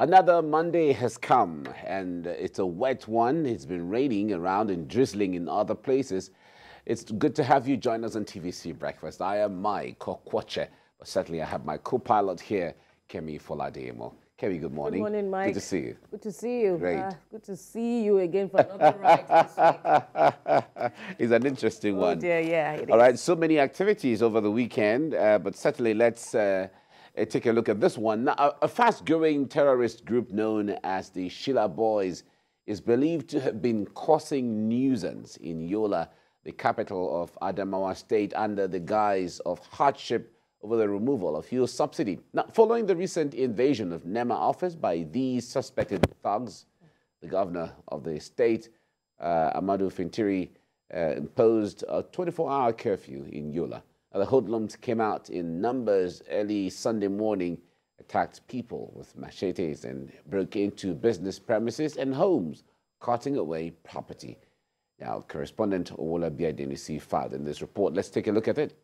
Another Monday has come and it's a wet one. It's been raining around and drizzling in other places. It's good to have you join us on TVC Breakfast. I am Mike Okwoche, but certainly I have my co-pilot here, Kemi Folademo. Kemi, good morning. Good morning, Mike. Good to see you. Good to see you. Great. Uh, good to see you again for another ride it's an interesting Oh one. dear, yeah. All is. right, so many activities over the weekend, uh, but certainly let's uh, take a look at this one. Now, a, fast-growing terrorist group known as the Sheila Boys is believed to have been causing nuisance in Yola, the capital of Adamawa State, under the guise of hardship over the removal of fuel subsidy. Now, following the recent invasion of NEMA office by these suspected thugs, the governor of the state, uh, Ahmadu Fintiri, uh, imposed a 24-hour curfew in Yola. Uh, the hoodlums came out in numbers early Sunday morning, attacked people with machetes and broke into business premises and homes, cutting away property. Now, correspondent Owola Biadenisi filed in this report. Let's take a look at it.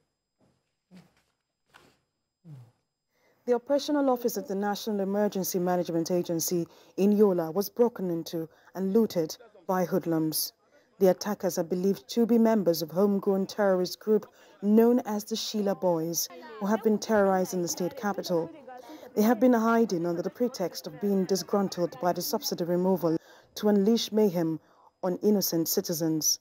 The operational office of the National Emergency Management Agency in Yola was broken into and looted by hoodlums. The attackers are believed to be members of homegrown terrorist group known as the Sheila Boys, who have been terrorizing the state capital. They have been hiding under the pretext of being disgruntled by the subsidy removal to unleash mayhem on innocent citizens.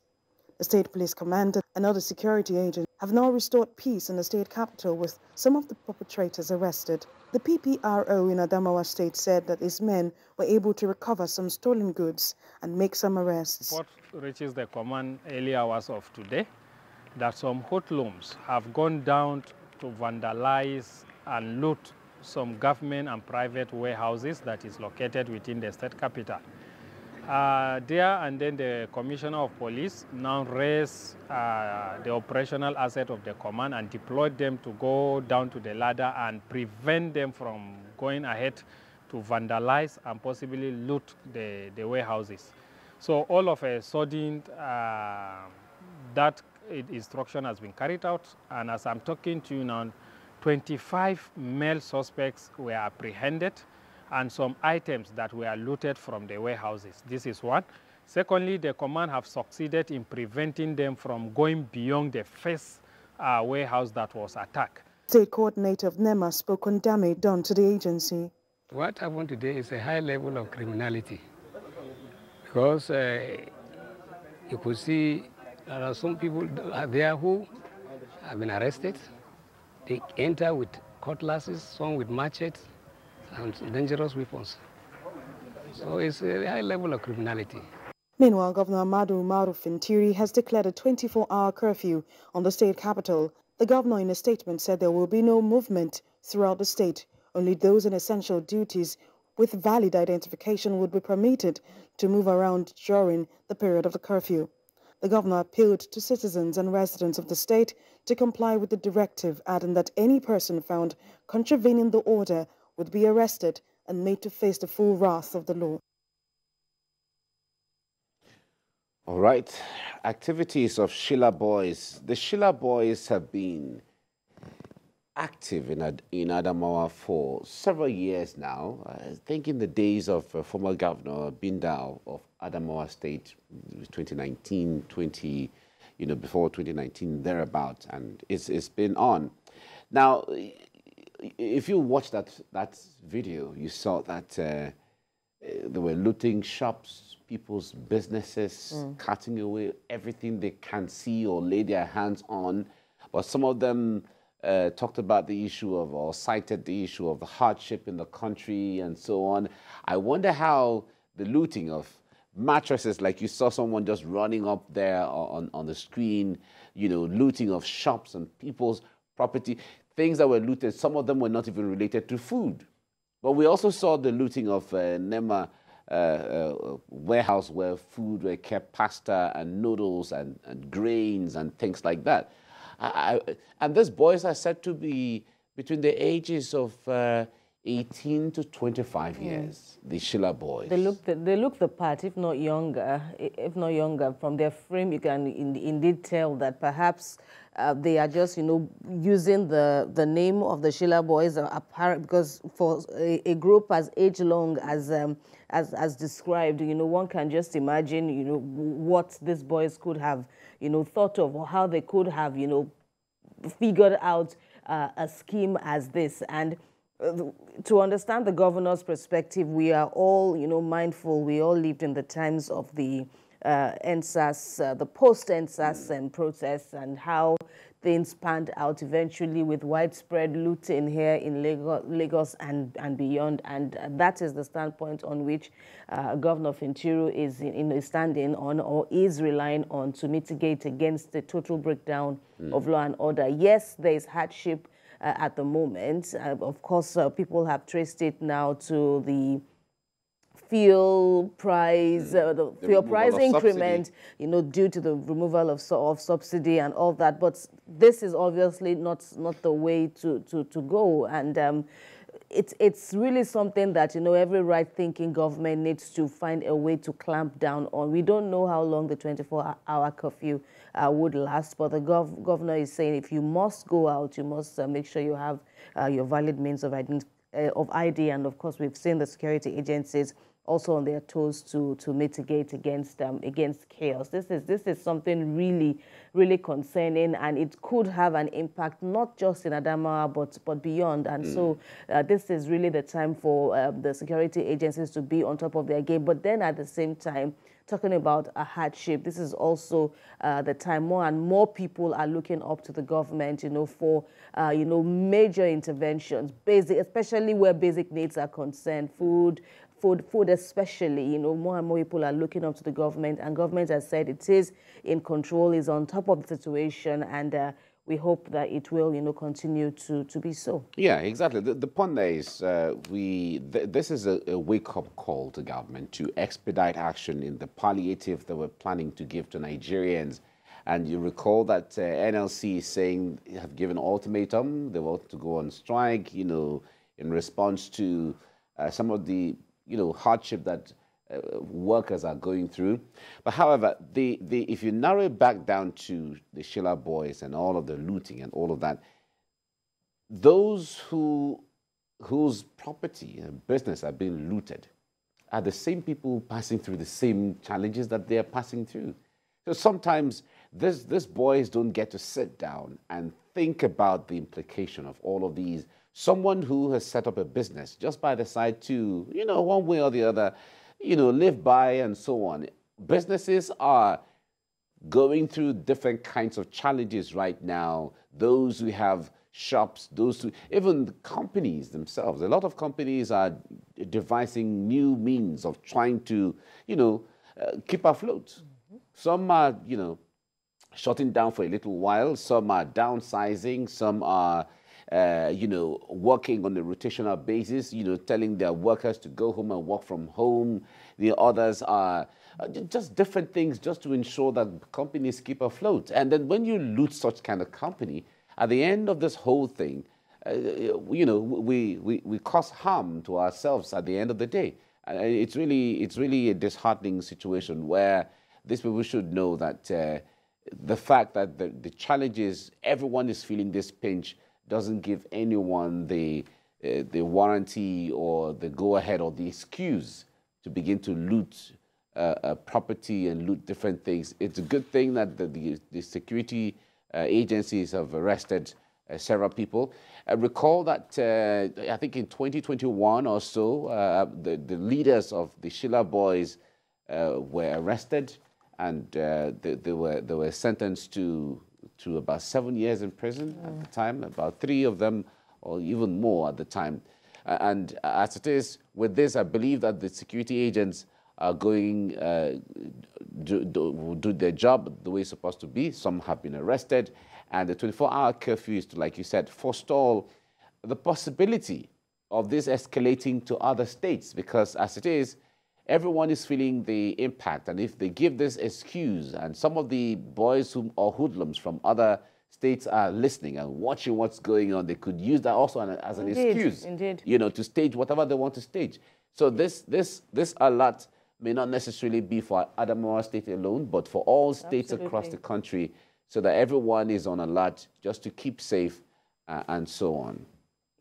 The state police commander and other security agents have now restored peace in the state capital with some of the perpetrators arrested. The PPRO in Adamawa State said that its men were able to recover some stolen goods and make some arrests. What reaches the command early hours of today that some hoodlums have gone down to vandalize and loot some government and private warehouses that is located within the state capital. Uh, there and then the commissioner of police now raised uh, the operational asset of the command and deployed them to go down to the ladder and prevent them from going ahead to vandalize and possibly loot the, the warehouses. So all of a sudden, uh, that instruction has been carried out, and as I'm talking to you now, 25 male suspects were apprehended and some items that were looted from the warehouses. This is one. Secondly, the command have succeeded in preventing them from going beyond the first uh, warehouse that was attacked. State coordinator of NEMA spoke on damage done to the agency. What happened today is a high level of criminality because uh, you could see there are some people there who have been arrested. They enter with cutlasses, some with machetes, and dangerous weapons. So it's a high level of criminality. Meanwhile, Governor Ahmadu Umaru Fintiri has declared a 24-hour curfew on the state capital. The governor in a statement said there will be no movement throughout the state. Only those in essential duties with valid identification would be permitted to move around during the period of the curfew. The governor appealed to citizens and residents of the state to comply with the directive, adding that any person found contravening the order would be arrested and made to face the full wrath of the law. All right, activities of Shilla Boys. The Shilla Boys have been active in, Ad in Adamawa for several years now. I think in the days of uh, former Governor Bindow of Adamawa State, 2019, 20, you know, before 2019, thereabout, and it's, it's been on. Now, if you watch that, that video, you saw that uh, they were looting shops, people's businesses, mm. cutting away everything they can see or lay their hands on. But some of them uh, talked about the issue of, or cited the issue of the hardship in the country and so on. I wonder how the looting of mattresses, like you saw someone just running up there on, on the screen, you know, looting of shops and people's property, things that were looted, some of them were not even related to food. But we also saw the looting of uh, NEMA uh, uh, warehouse where food were kept, pasta and noodles and, and grains and things like that. I, I, and these boys are said to be between the ages of uh, 18 to 25 years, the Sheila boys. They look the, they look the part, if not younger, if not younger. From their frame, you can in, indeed tell that perhaps uh, they are just, you know, using the the name of the Sheila boys apparent because for a, a, group as age long as um, as as described, you know, one can just imagine, you know, what these boys could have, you know, thought of or how they could have, you know, figured out uh, a scheme as this and to understand the governor's perspective, we are all, you know, mindful. We all lived in the times of the uh, EndSARS, uh, the post-EndSARS and protests and how things panned out eventually with widespread looting here in Lagos, and, and beyond. And uh, that is the standpoint on which uh, Governor Fintiri is in, in, standing on or is relying on to mitigate against the total breakdown mm. of law and order. Yes, there is hardship at the moment. Uh, of course, uh, people have traced it now to the fuel price, uh, the, the, fuel price increment, you know, due to the removal of, of subsidy and all that. But this is obviously not not the way to to, to go. And um, it's it's really something that you know every right-thinking government needs to find a way to clamp down on. We don't know how long the 24-hour curfew uh, would last, but the gov governor is saying if you must go out, you must uh, make sure you have uh, your valid means of ID, uh, of ID, and of course we've seen the security agencies also on their toes to to mitigate against um, against chaos. This is this is something really really concerning, and it could have an impact not just in Adamawa but but beyond. And mm. so uh, this is really the time for uh, the security agencies to be on top of their game. But then at the same time, talking about a hardship, this is also uh, the time more and more people are looking up to the government, you know, for, uh, you know, major interventions, basic, especially where basic needs are concerned, food, food, food especially, you know, more and more people are looking up to the government and government has said it is in control, is on top of the situation and uh, we hope that it will, you know, continue to, to be so. Yeah, exactly. The, the point there is uh, we, th this is a, a wake-up call to government to expedite action in the palliative that we're planning to give to Nigerians. And you recall that uh, NLC is saying have given ultimatum, they want to go on strike, you know, in response to uh, some of the you know, hardship that uh, workers are going through. But however, the, the, if you narrow it back down to the Sheila boys and all of the looting and all of that, those who, whose property and business are being looted are the same people passing through the same challenges that they are passing through. So sometimes this, these boys don't get to sit down and think about the implication of all of these someone who has set up a business just by the side to, you know, one way or the other, you know, live by and so on. Businesses are going through different kinds of challenges right now. Those who have shops, those who, even companies themselves, a lot of companies are devising new means of trying to, you know, uh, keep afloat. Mm -hmm. Some are, you know, shutting down for a little while. Some are downsizing. Some are uh, you know, working on a rotational basis, you know, telling their workers to go home and work from home. The others are uh, just different things just to ensure that companies keep afloat. And then when you loot such kind of company, at the end of this whole thing, uh, you know, we, we, we cause harm to ourselves at the end of the day. Uh, it's really, it's really a disheartening situation where these people should know that uh, the fact that the, the challenges, everyone is feeling this pinch, doesn't give anyone the, uh, the warranty or the go-ahead or the excuse to begin to loot uh, property and loot different things. It's a good thing that the, the, the security uh, agencies have arrested uh, several people. I recall that uh, I think in 2021 or so, uh, the, the leaders of the Sheila boys were arrested and they, they, were, they were sentenced to to about seven years in prison mm. at the time, about three of them, or even more at the time. And as it is, with this, I believe that the security agents are going uh, do, do, do, their job the way it's supposed to be. Some have been arrested, and the 24-hour curfew is to, like you said, forestall the possibility of this escalating to other states, because as it is, everyone is feeling the impact. And if they give this excuse, and some of the boys who, are hoodlums from other states are listening and watching what's going on, they could use that also as an indeed, excuse, indeed. you know, to stage whatever they want to stage. So this, this, this alert may not necessarily be for Adamawa State alone, but for all states Absolutely. across the country so that everyone is on alert just to keep safe uh, and so on.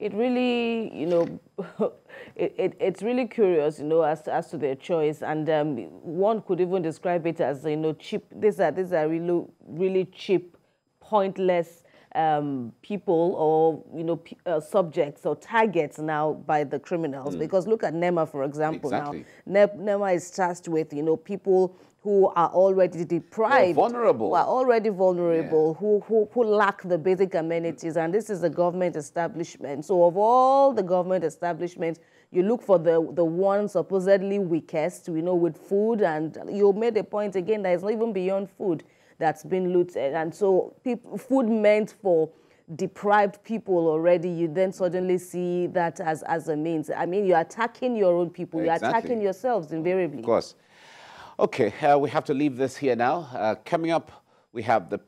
It really, you know, it, it, it's really curious, you know, as, as to their choice. And um, one could even describe it as, you know, cheap. These are, these are really, really cheap, pointless um, people or, you know, uh, subjects or targets now by the criminals. Mm. Because look at NEMA, for example. Exactly. Now, NEMA is tasked with, you know, people who are already deprived, vulnerable, who are already vulnerable, yeah. who, who, who lack the basic amenities, and this is a government establishment. So of all the government establishments, you look for the, the one supposedly weakest, you know, with food, and you made a point again that it's not even beyond food that's been looted. And so people, food meant for deprived people already, you then suddenly see that as, as a means. I mean, you're attacking your own people. Exactly. You're attacking yourselves invariably. Of course. Okay, uh, we have to leave this here now. Uh, coming up, we have the